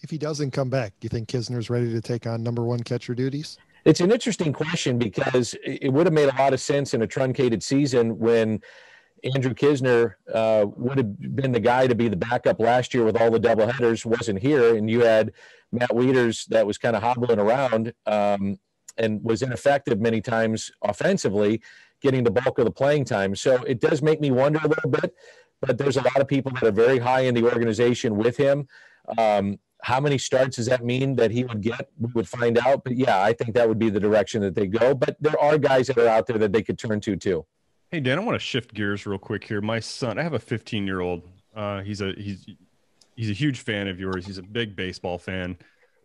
If he doesn't come back, do you think Knizner's ready to take on number one catcher duties? It's an interesting question because it would have made a lot of sense in a truncated season when Andrew Knizner uh, would have been the guy to be the backup last year with all the doubleheaders, wasn't here, and you had Matt Wieters that was kind of hobbling around um, and was ineffective many times offensively, getting the bulk of the playing time. So it does make me wonder a little bit but there's a lot of people that are very high in the organization with him. Um, how many starts does that mean that he would get? We would find out. But yeah, I think that would be the direction that they go. But there are guys that are out there that they could turn to too. Hey Dan, I want to shift gears real quick here. My son, I have a 15 year old. Uh, he's a he's he's a huge fan of yours. He's a big baseball fan.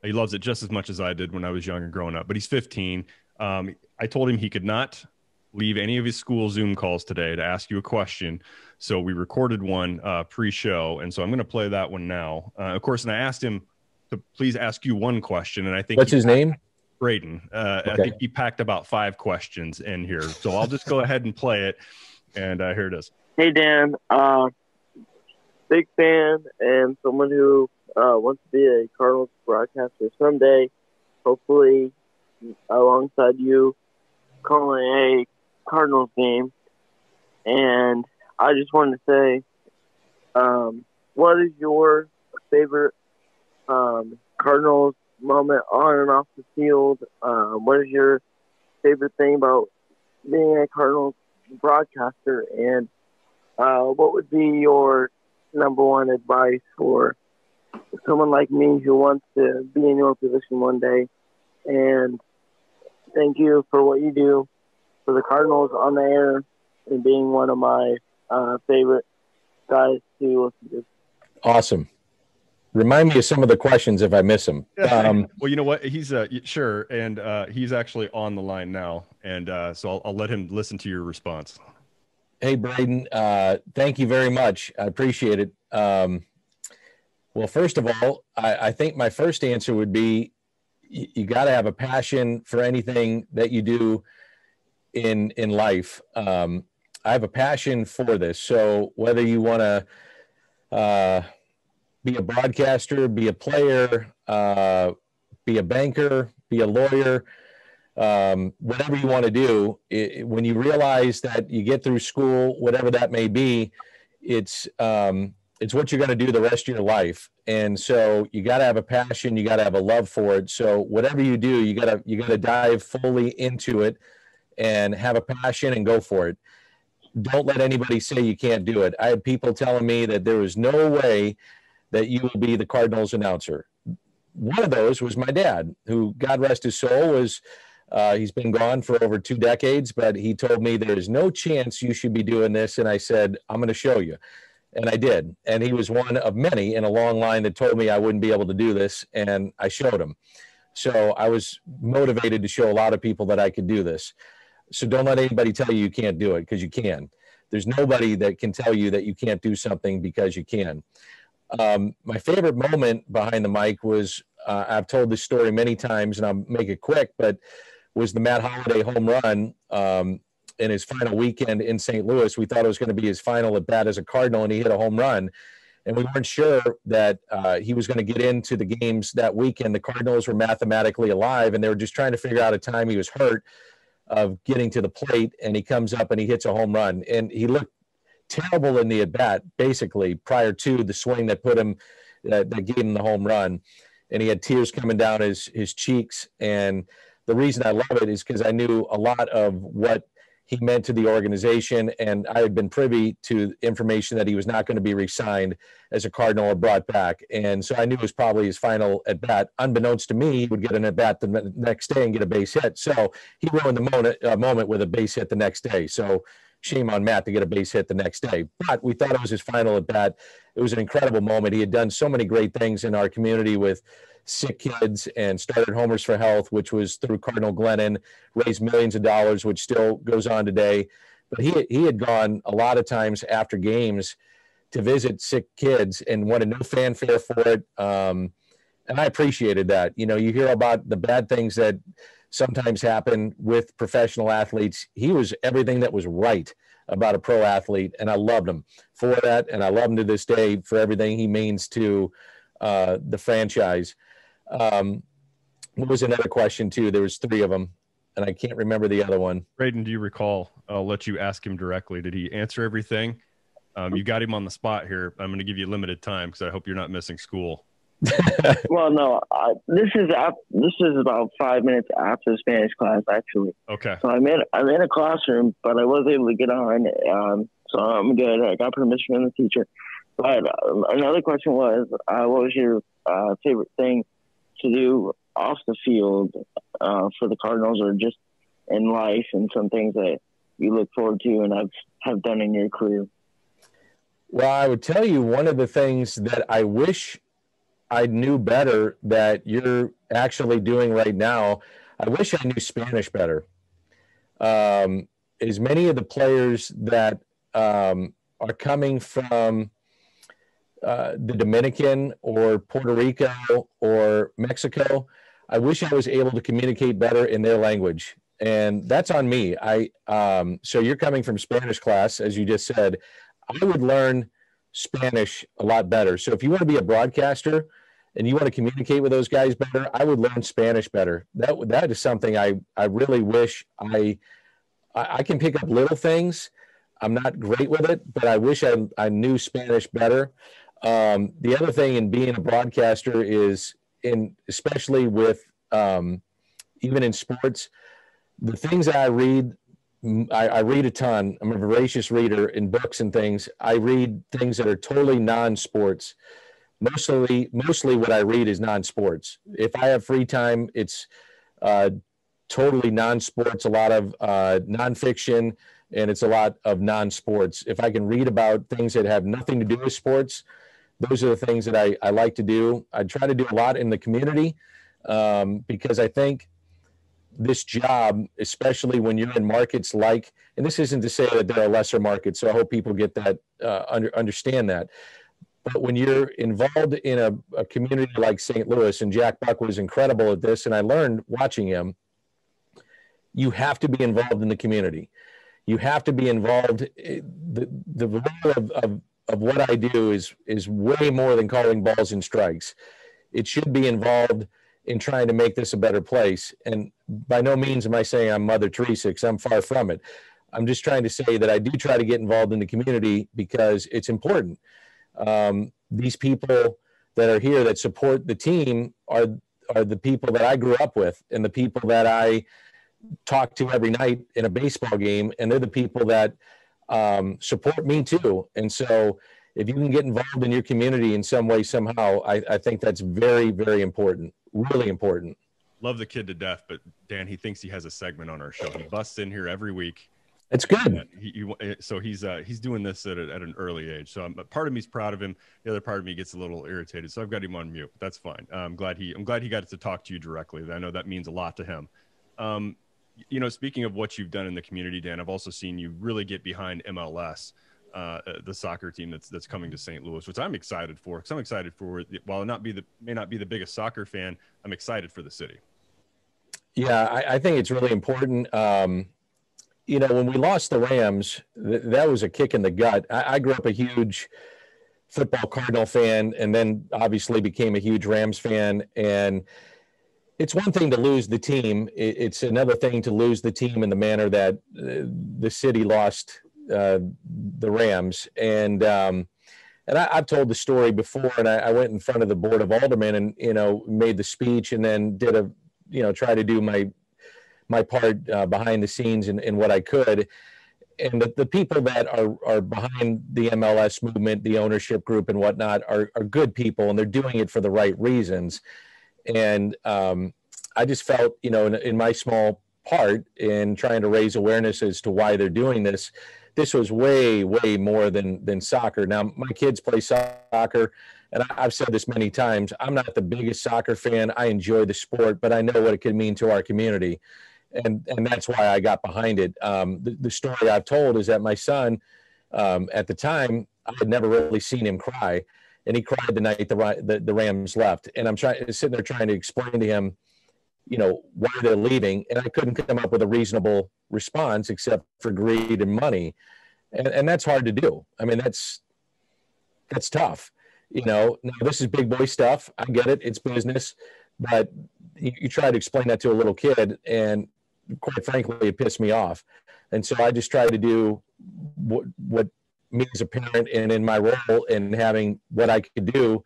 He loves it just as much as I did when I was younger growing up. But he's 15. Um, I told him he could not leave any of his school Zoom calls today to ask you a question. So we recorded one uh, pre-show, and so I'm going to play that one now. Uh, of course, and I asked him to please ask you one question, and I think what's his name? Braden. Uh, I think he packed about five questions in here, so I'll just go ahead and play it. And uh, here it is. Hey Dan, uh, big fan and someone who uh, wants to be a Cardinals broadcaster someday. Hopefully, alongside you, calling a Cardinals game. And I just wanted to say, um, what is your favorite um, Cardinals moment on and off the field? Um, what is your favorite thing about being a Cardinals broadcaster? And uh, what would be your number one advice for someone like me who wants to be in your position one day? And thank you for what you do for the Cardinals on the air and being one of my uh, favorite guys to listen to. Awesome. Remind me of some of the questions if I miss them. [laughs] Um, well, you know what? He's uh, sure, and uh, he's actually on the line now, and uh, so I'll, I'll let him listen to your response. Hey, Braden, uh, thank you very much. I appreciate it. Um, well, first of all, I, I think my first answer would be you, you got to have a passion for anything that you do in in life. Um, I have a passion for this. So whether you want to uh, be a broadcaster, be a player, uh, be a banker, be a lawyer, um, whatever you want to do, it, when you realize that you get through school, whatever that may be, it's um, it's what you're going to do the rest of your life. And so you got to have a passion, you got to have a love for it. So whatever you do, you got to you got to dive fully into it and have a passion and go for it. Don't let anybody say you can't do it. I had people telling me that there was no way that you will be the Cardinals announcer. One of those was my dad, who God rest his soul was uh, he's been gone for over two decades, but he told me there is no chance you should be doing this. And I said, I'm going to show you. And I did. And he was one of many in a long line that told me I wouldn't be able to do this. And I showed him. So I was motivated to show a lot of people that I could do this. So don't let anybody tell you you can't do it because you can. There's nobody that can tell you that you can't do something because you can. Um, my favorite moment behind the mic was uh, I've told this story many times and I'll make it quick, but was the Matt Holliday home run um, in his final weekend in St. Louis. We thought it was going to be his final at bat as a Cardinal, and he hit a home run. And we weren't sure that uh, he was going to get into the games that weekend. The Cardinals were mathematically alive, and they were just trying to figure out a time he was hurt of getting to the plate. And he comes up and he hits a home run. And he looked terrible in the at bat, basically, prior to the swing that put him, uh, that gave him the home run. And he had tears coming down his, his cheeks. And the reason I love it is because I knew a lot of what he meant to the organization, and I had been privy to information that he was not going to be re-signed as a Cardinal or brought back, and so I knew it was probably his final at bat. Unbeknownst to me, he would get an at bat the next day and get a base hit. So he ruined the moment, uh, moment with a base hit the next day. So shame on Matt to get a base hit the next day. But we thought it was his final at bat. It was an incredible moment. He had done so many great things in our community with sick kids and started Homers for Health, which was through Cardinal Glennon, raised millions of dollars, which still goes on today. But he, he had gone a lot of times after games to visit sick kids and wanted no fanfare for it. Um, and I appreciated that. You know, you hear about the bad things that sometimes happen with professional athletes. He was everything that was right about a pro athlete, and I loved him for that. And I love him to this day for everything he means to uh, the franchise. Um, what was another question too? There was three of them, and I can't remember the other one. Braden, do you recall? I'll let you ask him directly. Did he answer everything? Um, you got him on the spot here. I'm going to give you limited time because I hope you're not missing school. [laughs] Well, no, I, this is ap- this is about five minutes after Spanish class, actually. Okay. So I'm in I'm in a classroom, but I was able to get on, um, so I'm good. I got permission from the teacher. But uh, another question was, uh, what was your uh, favorite thing to do off the field uh, for the Cardinals, or just in life, and some things that you look forward to and have have done in your career? Well, I would tell you one of the things that I wish I knew better that you're actually doing right now. I wish I knew Spanish better. Um, as many of the players that um, are coming from uh, the Dominican or Puerto Rico or Mexico, I wish I was able to communicate better in their language. And that's on me. I um, so you're coming from Spanish class, as you just said. I would learn Spanish a lot better. So if you want to be a broadcaster and you want to communicate with those guys better, I would learn Spanish better. That that is something I I really wish I I, can pick up little things. I'm not great with it, but I wish I I knew Spanish better. Um, the other thing in being a broadcaster is in especially with um, even in sports, the things I read, I, I, read a ton. I'm a voracious reader in books and things. I read things that are totally non-sports. Mostly, mostly what I read is non-sports. If I have free time, it's uh, totally non-sports. A lot of uh, nonfiction, and it's a lot of non-sports. If I can read about things that have nothing to do with sports, those are the things that I, I like to do. I try to do a lot in the community um, because I think this job, especially when you're in markets like, and this isn't to say that there are lesser markets, so I hope people get that, uh, under, understand that. When you're involved in a, a community like St. Louis, and Jack Buck was incredible at this, and I learned watching him, you have to be involved in the community. You have to be involved. The, the role of, of, of what I do is, is way more than calling balls and strikes. It should be involved in trying to make this a better place. And by no means am I saying I'm Mother Teresa, because I'm far from it. I'm just trying to say that I do try to get involved in the community because it's important. Um, these people that are here that support the team are are the people that I grew up with and the people that I talk to every night in a baseball game, and they're the people that um, support me too. And so, if you can get involved in your community in some way, somehow, I, I think that's very, very important really important. Love the kid to death, but Dan, he thinks he has a segment on our show. He busts in here every week. It's good. He, he, eh, so he's uh, he's doing this at, a, at an early age. So I'm, part of me's proud of him. The other part of me gets a little irritated. So I've got him on mute. That's fine. Uh, I'm glad he I'm glad he got to talk to you directly. I know that means a lot to him. Um, you know, speaking of what you've done in the community, Dan, I've also seen you really get behind MLS uh, the soccer team that's that's coming to St. Louis, which I'm excited for. Because I'm excited for while not be the may not be the biggest soccer fan, I'm excited for the city. Yeah, I, I think it's really important. Um, you know, when we lost the Rams, th- that was a kick in the gut. I, I grew up a huge football Cardinal fan, and then obviously became a huge Rams fan. And it's one thing to lose the team; it's another thing to lose the team in the manner that uh, the city lost uh, the Rams, and um, and I, have told the story before. And I, I, went in front of the board of aldermen, and you know, made the speech, and then did a, you know, try to do my my part uh, behind the scenes in what I could. And the, the people that are are behind the MLS movement, the ownership group, and whatnot, are are good people, and they're doing it for the right reasons. And um, I just felt, you know, in, in my small part in trying to raise awareness as to why they're doing this this was way, way more than than soccer. Now, my kids play soccer, and I've said this many times. I'm not the biggest soccer fan. I enjoy the sport, but I know what it could mean to our community, and and that's why I got behind it. Um, the, the, story I've told is that my son, um, at the time, I had never really seen him cry, and he cried the night the the, the Rams left, and I'm trying sitting there trying to explain to him you know why they're leaving and i couldn't come up with a reasonable response except for greed and money. And, and that's hard to do. I mean that's that's tough you know. Now this is big boy stuff. I get it. It's business. But you, you try to explain that to a little kid and quite frankly it pissed me off and so i just try to do what what me as a parent and in my role and having what i could do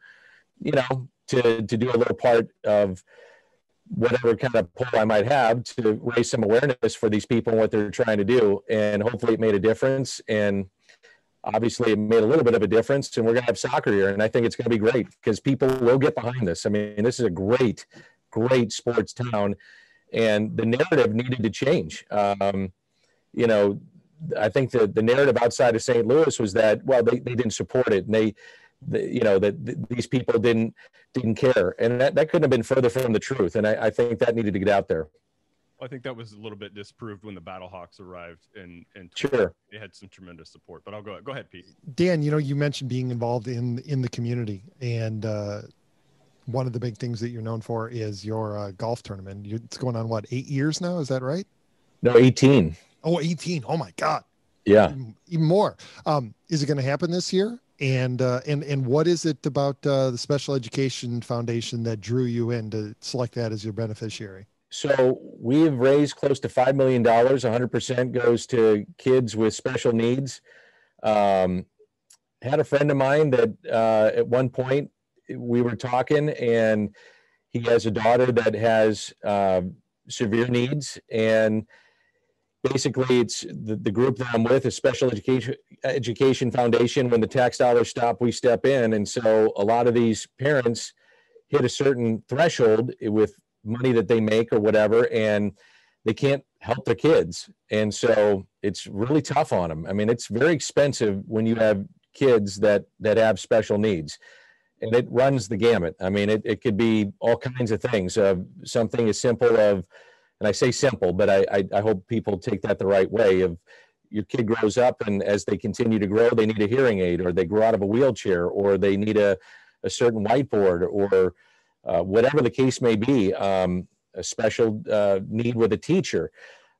you know to to do a little part of whatever kind of pull I might have to raise some awareness for these people and what they're trying to do. And hopefully it made a difference. And obviously it made a little bit of a difference. And we're going to have soccer here. And I think it's going to be great because people will get behind this. I mean, this is a great, great sports town. And the narrative needed to change. Um, you know, I think the, the narrative outside of St. Louis was that, well, they, they didn't support it. And they, the, you know that th- these people didn't didn't care, and that, that couldn't have been further from the truth. And I, I think that needed to get out there. I think that was a little bit disproved when the Battlehawks arrived, and and sure they had some tremendous support. But I'll go go ahead, Pete. Dan, you know you mentioned being involved in in the community, and uh, one of the big things that you're known for is your uh, golf tournament. You, it's going on what eight years now? Is that right? No, 18. Oh, 18. Oh my God. Yeah. Even, even more. Um, is it going to happen this year? And uh, and and what is it about uh, the Special Education Foundation that drew you in to select that as your beneficiary? So we've raised close to $5 million. 100% goes to kids with special needs. Um, had a friend of mine that uh, at one point we were talking and he has a daughter that has uh, severe needs and basically it's the, the group that i'm with is special education education foundation when the tax dollars stop we step in. And so a lot of these parents hit a certain threshold with money that they make or whatever and they can't help their kids. And so it's really tough on them i mean it's very expensive when you have kids that that have special needs and it runs the gamut. I mean it, it could be all kinds of things. Uh, something as simple of and i say simple but I, I i hope people take that the right way of your kid grows up and as they continue to grow they need a hearing aid or they grow out of a wheelchair or they need a, a certain whiteboard or uh, whatever the case may be um, a special uh, need with a teacher.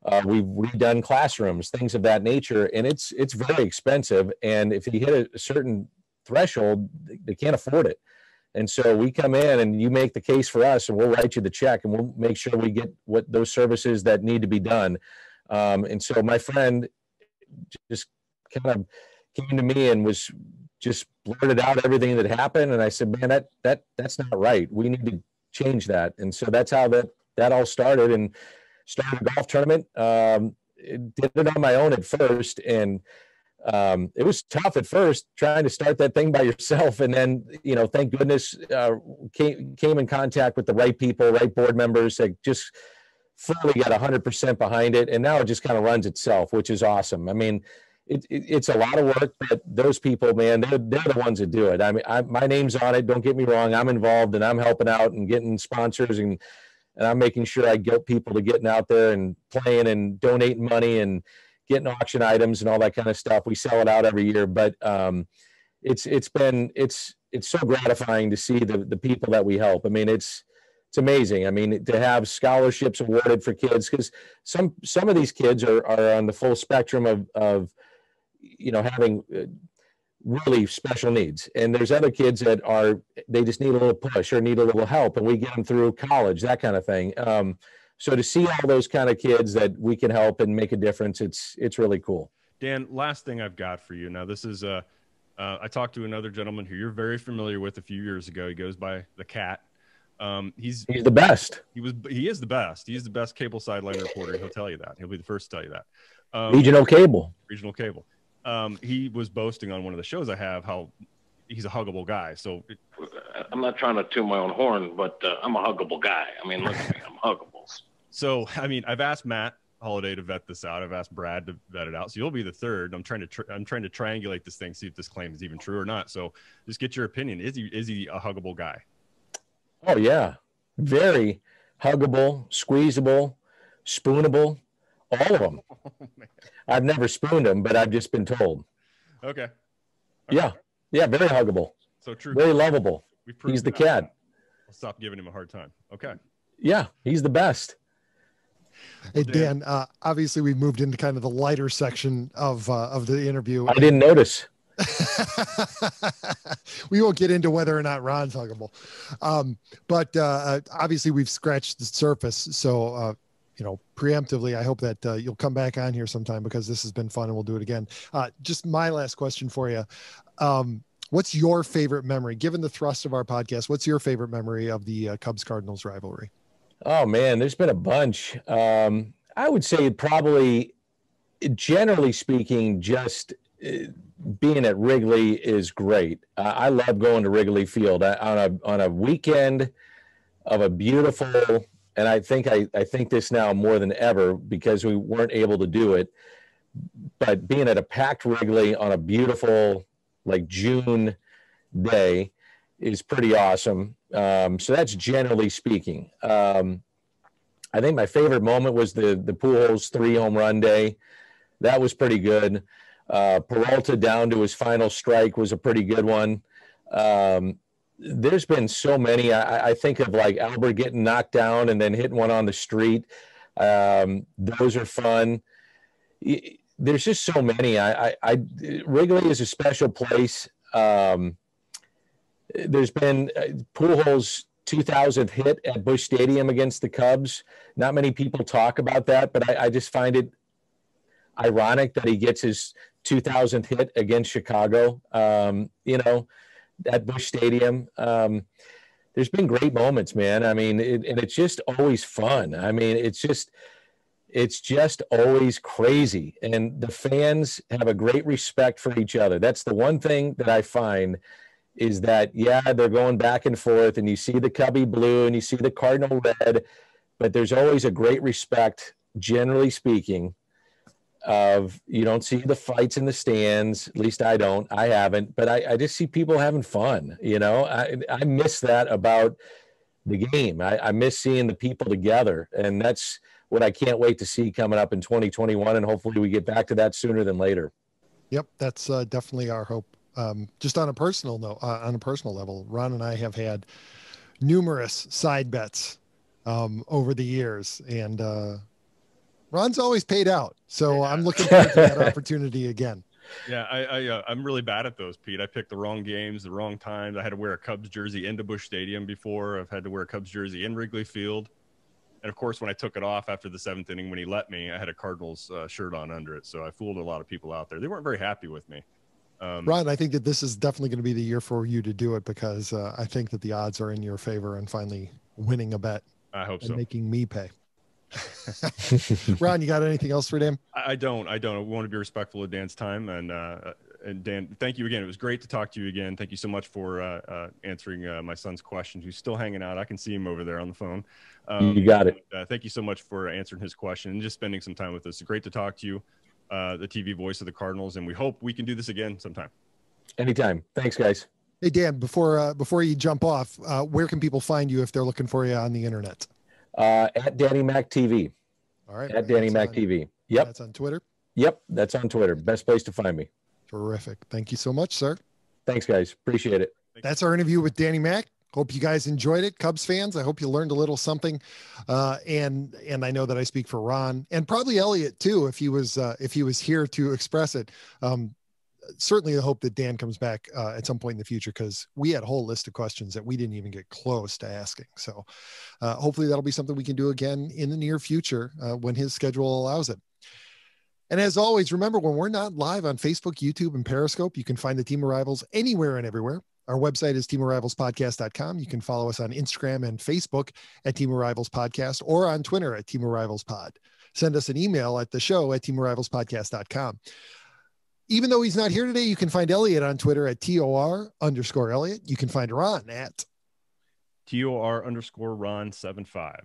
Uh, we've redone classrooms, things of that nature, and it's it's very expensive. And if you hit a certain threshold, they can't afford it. And so we come in and you make the case for us, and we'll write you the check, and we'll make sure we get what those services that need to be done. Um, and so my friend just kind of came to me and was just blurted out everything that happened, and I said, "Man, that that that's not right. We need to change that." And so that's how that that all started. And started a golf tournament. Um, did it on my own at first, and um, it was tough at first trying to start that thing by yourself. And then, you know, thank goodness uh, came came in contact with the right people, right board members that just fully got 100% behind it. And now it just kind of runs itself, which is awesome. I mean, it, it, it's a lot of work, but those people, man, they're, they're the ones that do it. I mean, I, my name's on it. Don't get me wrong. I'm involved and I'm helping out and getting sponsors and and I'm making sure I get people to getting out there and playing and donating money and getting auction items and all that kind of stuff. We sell it out every year, but um, it's it's been it's it's so gratifying to see the the people that we help. I mean, it's it's amazing. I mean, to have scholarships awarded for kids because some some of these kids are are on the full spectrum of of you know having uh, really special needs and there's other kids that are they just need a little push or need a little help and we get them through college that kind of thing um, so to see all those kind of kids that we can help and make a difference it's it's really cool. Dan last thing i've got for you. Now this is uh, uh, i talked to another gentleman who you're very familiar with a few years ago. He goes by the cat. Um, he's he's the best. He was he is the best. He's the best cable sideline reporter. He'll tell you that. He'll be the first to tell you that. Um, regional cable. Regional cable. Um, he was boasting on one of the shows I have how he's a huggable guy. So it, I'm not trying to toot my own horn, but uh, I'm a huggable guy. I mean, look at me, I'm huggable. So I mean, I've asked Matt Holliday to vet this out. I've asked Brad to vet it out. So you'll be the third. I'm trying to tr- I'm trying to triangulate this thing, see if this claim is even true or not. So just get your opinion. Is he is he a huggable guy? Oh yeah, very huggable, squeezable, spoonable, all of them. [laughs] Oh, I've never spooned him, but I've just been told. Okay. okay. Yeah. Yeah. Very huggable. So true. Very lovable. He's the cat. I'll stop giving him a hard time. Okay. Yeah. He's the best. Hey Dan, uh, obviously we've moved into kind of the lighter section of uh, of the interview. I didn't notice. [laughs] we won't get into whether or not Ron's huggable, um, but uh, obviously we've scratched the surface. So uh, you know, preemptively, I hope that uh, you'll come back on here sometime because this has been fun and we'll do it again. Uh, just my last question for you. Um, what's your favorite memory, given the thrust of our podcast? What's your favorite memory of the uh, Cubs Cardinals rivalry? Oh man, there's been a bunch. Um, I would say probably, generally speaking, just uh, being at Wrigley is great. I love going to Wrigley Field I, on a on a weekend of a beautiful and I think I, I think this now more than ever because we weren't able to do it. But being at a packed Wrigley on a beautiful like June day is pretty awesome. Um, so that's generally speaking. Um, I think my favorite moment was the the Pujols three home run day. That was pretty good. Uh, Peralta down to his final strike was a pretty good one. Um, there's been so many. I, I think of like Albert getting knocked down and then hitting one on the street. Um, those are fun. There's just so many. I, I, I Wrigley is a special place. Um, there's been uh, Pujols' 2000th hit at Busch Stadium against the Cubs. Not many people talk about that, but I, I just find it ironic that he gets his 2000th hit against Chicago. Um, you know, at Busch Stadium. Um, there's been great moments, man. I mean, it, and it's just always fun. I mean, it's just it's just always crazy, and the fans have a great respect for each other. That's the one thing that I find is that yeah, they're going back and forth, and you see the Cubby blue and you see the Cardinal red, but there's always a great respect, generally speaking, of you don't see the fights in the stands at least i don't i haven't but i, I just see people having fun you know? I, I miss that about the game. I, I miss seeing the people together and that's what i can't wait to see coming up in 2021 and hopefully we get back to that sooner than later. Yep, that's uh, definitely our hope. Um, just on a personal note, uh, on a personal level, Ron and I have had numerous side bets um, over the years, and uh, Ron's always paid out. So I'm looking forward to that [laughs] opportunity again. Yeah, I, I uh, I'm really bad at those, Pete. I picked the wrong games, the wrong times. I had to wear a Cubs jersey into Busch Stadium before. I've had to wear a Cubs jersey in Wrigley Field, and of course, when I took it off after the seventh inning, when he let me, I had a Cardinals uh, shirt on under it. So I fooled a lot of people out there. They weren't very happy with me. Um, Ron, I think that this is definitely going to be the year for you to do it because uh, I think that the odds are in your favor and finally winning a bet I hope and so. making me pay. [laughs] Ron, you got anything else for Dan? I I don't. I don't. I want to be respectful of Dan's time. And uh, and Dan, thank you again. It was great to talk to you again. Thank you so much for uh, uh, answering uh, my son's questions. He's still hanging out. I can see him over there on the phone. Um, You got it. Uh, thank you so much for answering his question and just spending some time with us. Great to talk to you, uh, the TV voice of the Cardinals, and we hope we can do this again sometime. anytime thanks guys Hey Dan, before uh, before you jump off, uh, where can people find you if they're looking for you on the internet? Uh, at danny mac tv All right, at danny mac on- tv yep That's on Twitter. yep that's on twitter best place to find me Terrific. Thank you so much, sir. thanks guys appreciate it That's our interview with Danny Mac. Hope you guys enjoyed it, Cubs fans. I hope you learned a little something, uh, and and I know that I speak for Ron and probably Elliot too, if he was uh, if he was here to express it. Um, certainly, the hope that Dan comes back uh, at some point in the future because we had a whole list of questions that we didn't even get close to asking. So, uh, hopefully, that'll be something we can do again in the near future uh, when his schedule allows it. And as always, remember when we're not live on Facebook, YouTube, and Periscope, you can find the Team of Rivals anywhere and everywhere. Our website is teamofrivalspodcast.com. You can follow us on Instagram and Facebook at Team of Rivals Podcast or on Twitter at Team of Rivals Pod. Send us an email at the show at teamofrivalspodcast.com. Even though he's not here today, you can find Elliot on Twitter at TOR underscore Elliot. You can find Ron at, Tor underscore Ron seven five.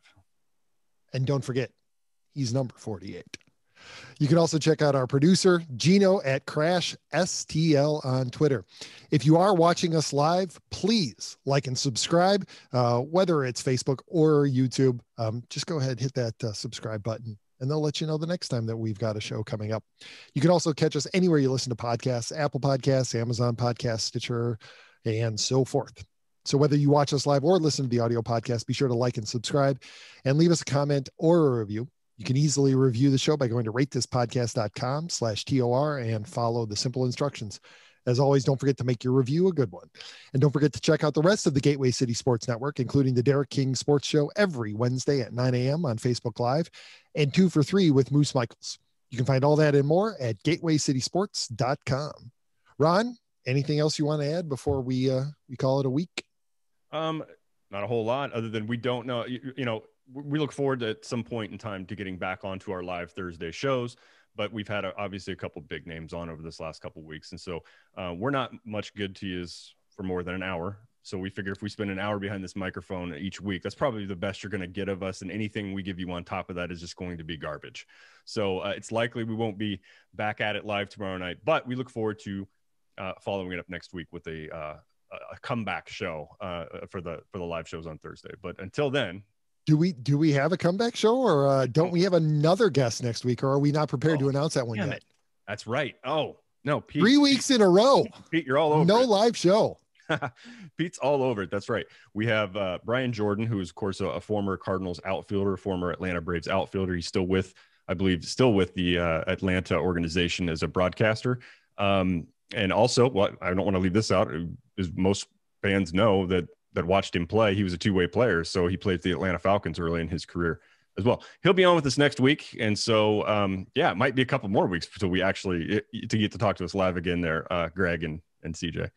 and don't forget, he's number 48. You can also check out our producer, Gino at Crash STL on Twitter. If you are watching us live, please like and subscribe, uh, whether it's Facebook or YouTube. Um, just go ahead, and hit that uh, subscribe button, and they'll let you know the next time that we've got a show coming up. You can also catch us anywhere you listen to podcasts Apple Podcasts, Amazon Podcasts, Stitcher, and so forth. So whether you watch us live or listen to the audio podcast, be sure to like and subscribe and leave us a comment or a review. You can easily review the show by going to ratethispodcast.com slash TOR and follow the simple instructions. As always, don't forget to make your review a good one. And don't forget to check out the rest of the Gateway City Sports Network, including the Derek King Sports Show every Wednesday at 9 a.m. on Facebook Live and two for three with Moose Michaels. You can find all that and more at gatewaycitysports.com. Ron, anything else you want to add before we uh, we call it a week? Um, not a whole lot other than we don't know. You, you know, we look forward at some point in time to getting back onto our live Thursday shows. But we've had a, obviously a couple big names on over this last couple weeks, and so uh, we're not much good to use for more than an hour. So we figure if we spend an hour behind this microphone each week, that's probably the best you're going to get of us. And anything we give you on top of that is just going to be garbage. So uh, it's likely we won't be back at it live tomorrow night, but we look forward to uh, following it up next week with a uh, a comeback show uh, for the for the live shows on Thursday. But until then, Do we do we have a comeback show or uh, don't we have another guest next week or are we not prepared to Oh, announce that one yet? it. that's right. Oh no, Pete, Three weeks in a row. Pete, you're all over. No it. [laughs] live show. Pete's all over it. That's right. We have uh, Brian Jordan, who is, of course, a, a, former Cardinals outfielder, former Atlanta Braves outfielder. He's still with, I believe, still with the uh, Atlanta organization as a broadcaster. Um, and also, what well, I don't want to leave this out, is most fans know that that watched him play. He was a two way player, so he played for the Atlanta Falcons early in his career as well. He'll be on with us next week, and so um, yeah, it might be a couple more weeks until we actually to get to talk to us live again there, uh, Greg and and CJ.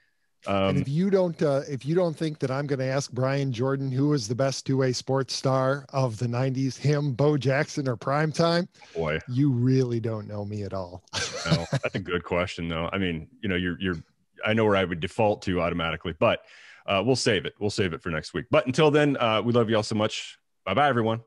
Um, and if you don't, uh, if you don't think that I'm going to ask Brian Jordan who was the best two-way sports star of the '90s, him, Bo Jackson, or Prime Time, boy, you really don't know me at all. [laughs] no, that's a good question, though. I mean, you know, you're, you're, I know where I would default to automatically, but uh, we'll save it. We'll save it for next week. But until then, uh, we love you all so much. Bye bye, everyone.